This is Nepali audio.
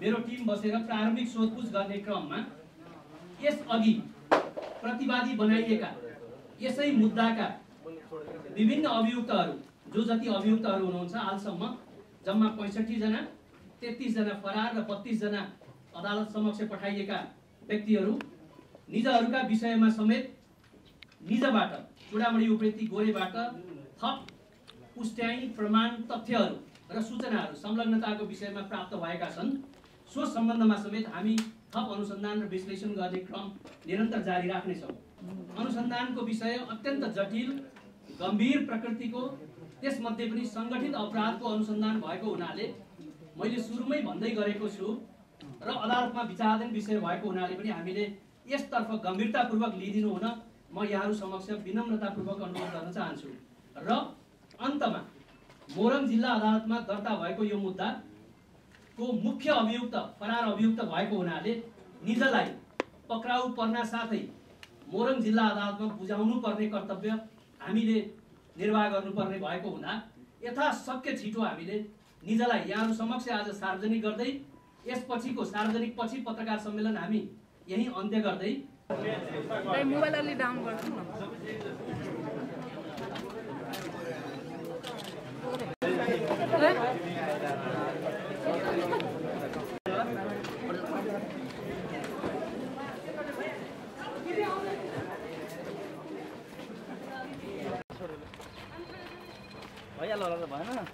मेरो टिम बसेर प्रारम्भिक सोधपुछ गर्ने क्रममा यसअघि प्रतिवादी बनाइएका यसै मुद्दाका विभिन्न अभियुक्तहरू जो जति अभियुक्तहरू हुनुहुन्छ हालसम्म जम्मा पैँसठीजना तेत्तिसजना फरार र बत्तिसजना अदालत समक्ष पठाइएका व्यक्तिहरू निजहरूका विषयमा समेत निजबाट चुडामणी उप्रेती गोरेबाट थप पुष्ट्याइ प्रमाण तथ्यहरू र सूचनाहरू संलग्नताको विषयमा प्राप्त भएका छन्। सो सम्बन्धमा समेत हामी थप अनुसन्धान र विश्लेषण गर्ने क्रम निरन्तर जारी राख्नेछौँ अनुसन्धानको विषय अत्यन्त जटिल गम्भीर प्रकृतिको त्यसमध्ये पनि सङ्गठित अपराधको अनुसन्धान भएको हुनाले मैले सुरुमै भन्दै गरेको छु र अदालतमा विचाराधीन विषय भएको हुनाले पनि हामीले यसतर्फ गम्भीरतापूर्वक लिइदिनु हुन म यहाँहरू समक्ष विनम्रतापूर्वक अनुरोध गर्न चाहन्छु। र अन्तमा मोरङ जिल्ला अदालतमा दर्ता भएको यो मुद्दाको मुख्य अभियुक्त फरार अभियुक्त भएको हुनाले निजलाई पक्राउ पर्ना साथै मोरङ जिल्ला अदालतमा बुझाउनु पर्ने कर्तव्य हामीले निर्वाह गर्नुपर्ने भएको हुँदा यथाशक्य छिटो हामीले निजलाई यहाँहरू समक्ष आज सार्वजनिक गर्दै यसपछिको सार्वजनिक पछि पत्रकार सम्मेलन हामी यहीँ अन्त्य गर्दै मोबाइल भइहाल्यो होला त। भएन ल